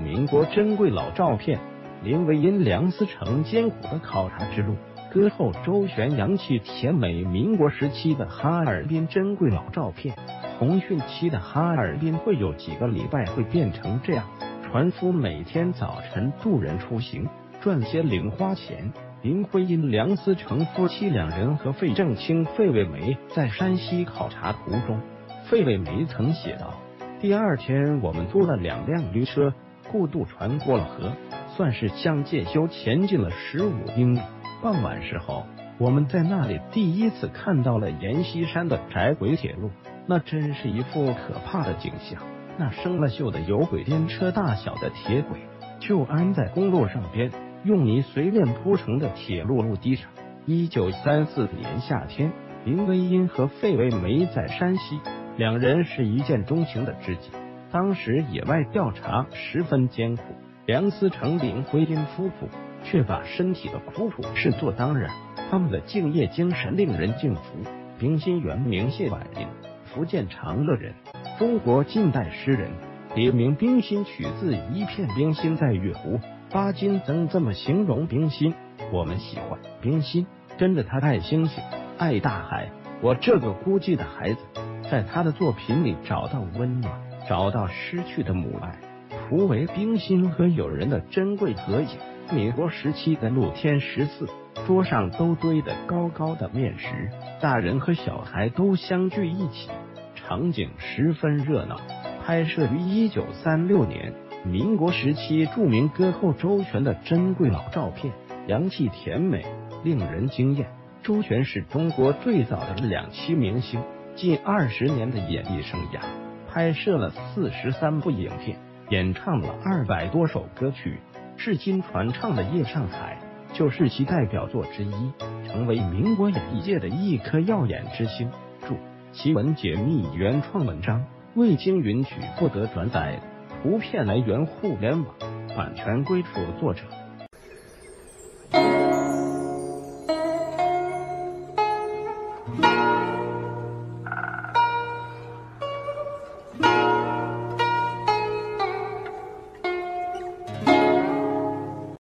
民国珍贵老照片，林徽因、梁思成艰苦的考察之路，歌后周璇洋气甜美，民国时期的哈尔滨珍贵老照片。红汛期的哈尔滨会有几个礼拜会变成这样？船夫每天早晨渡人出行，赚些零花钱。林徽因、梁思成夫妻两人和费正清、费慰梅在山西考察途中，费慰梅曾写道：“第二天，我们租了两辆驴车，过渡船过了河，算是向介休前进了十五英里。傍晚时候，我们在那里第一次看到了阎锡山的窄轨铁路，那真是一副可怕的景象。那生了锈的有轨电车大小的铁轨，就安在公路上边。”用泥随便铺成的铁路路基上。一九三四年夏天，林徽因和费慰梅在山西，两人是一见钟情的知己。当时野外调查十分艰苦，梁思成、林徽因夫妇却把身体的苦楚视作当然，他们的敬业精神令人敬服。冰心原名谢婉玲，福建长乐人，中国近代诗人，别名冰心，取自一片冰心在月湖。巴金曾这么形容冰心：我们喜欢冰心，跟着他爱星星，爱大海。我这个孤寂的孩子，在他的作品里找到温暖，找到失去的母爱。图为冰心和友人的珍贵合影。民国时期的露天十四，桌上都堆得高高的面食，大人和小孩都相聚一起，场景十分热闹。拍摄于一九三六年。民国时期著名歌后周璇的珍贵老照片，洋气甜美，令人惊艳。周璇是中国最早的两栖明星，近二十年的演艺生涯，拍摄了四十三部影片，演唱了二百多首歌曲，至今传唱的《夜上海》就是其代表作之一，成为民国演艺界的一颗耀眼之星。注：奇闻解密原创文章，未经允许不得转载。图片来源：互联网，版权归属作者。